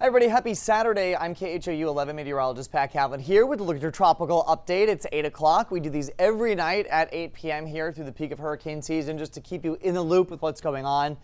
Hi everybody, happy Saturday. I'm KHOU 11 meteorologist Pat Cavlin here with a look at your tropical update. It's 8 o'clock. We do these every night at 8 p.m. here through the peak of hurricane season just to keep you in the loop with what's going on.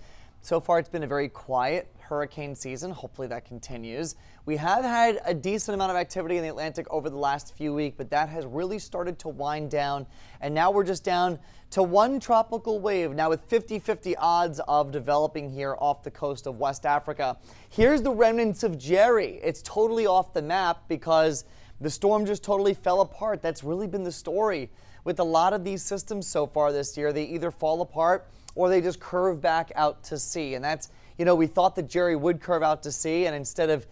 So far, it's been a very quiet hurricane season. Hopefully that continues. We have had a decent amount of activity in the Atlantic over the last few weeks, but that has really started to wind down. And now we're just down to one tropical wave, now with 50-50 odds of developing here off the coast of West Africa. Here's the remnants of Jerry. It's totally off the map because the storm just totally fell apart. That's really been the story with a lot of these systems so far this year. They either fall apart or they just curve back out to sea. And that's, you know, we thought that Jerry would curve out to sea, and instead of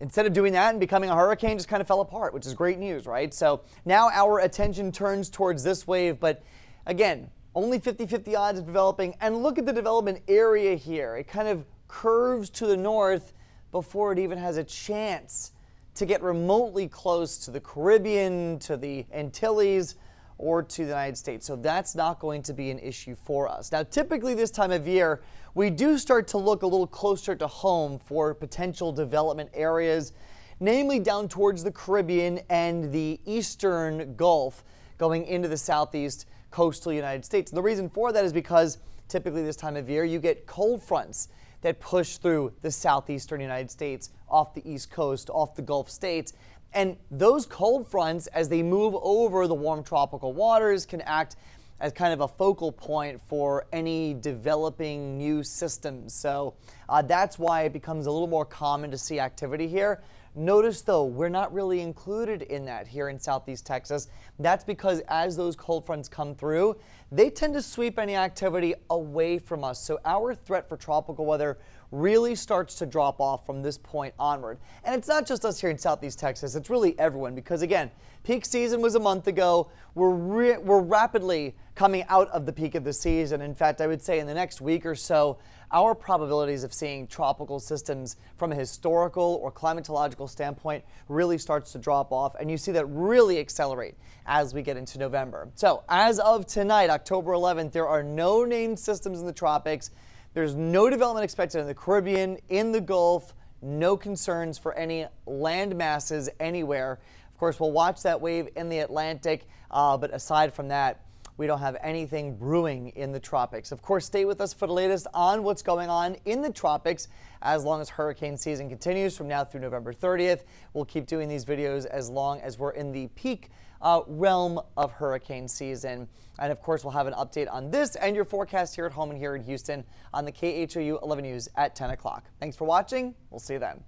instead of doing that and becoming a hurricane, just kind of fell apart, which is great news, right? So now our attention turns towards this wave, but again, only 50-50 odds of developing. And look at the development area here. It kind of curves to the north before it even has a chance to get remotely close to the Caribbean, to the Antilles, or to the United States. So that's not going to be an issue for us. Now, typically this time of year, we do start to look a little closer to home for potential development areas, namely down towards the Caribbean and the eastern Gulf going into the southeast coastal United States. And the reason for that is because typically this time of year, you get cold fronts that push through the southeastern United States off the east coast, off the Gulf states. And those cold fronts, as they move over the warm tropical waters, can act as kind of a focal point for any developing new systems. So uh, that's why it becomes a little more common to see activity here. Notice though, we're not really included in that here in Southeast Texas. That's because as those cold fronts come through, they tend to sweep any activity away from us. So our threat for tropical weather really starts to drop off from this point onward. And it's not just us here in Southeast Texas, it's really everyone because again, peak season was a month ago. We're, we're rapidly coming out of the peak of the season. In fact, I would say in the next week or so, our probabilities of seeing tropical systems from a historical or climatological standpoint really starts to drop off. And you see that really accelerate as we get into November. So as of tonight, October 11th, there are no named systems in the tropics. There's no development expected in the Caribbean, in the Gulf, no concerns for any land masses anywhere. Of course, we'll watch that wave in the Atlantic, uh, but aside from that, we don't have anything brewing in the tropics. Of course, stay with us for the latest on what's going on in the tropics as long as hurricane season continues from now through November 30th. We'll keep doing these videos as long as we're in the peak uh, realm of hurricane season. And of course, we'll have an update on this and your forecast here at home and here in Houston on the KHOU 11 News at 10 o'clock. Thanks for watching. We'll see you then.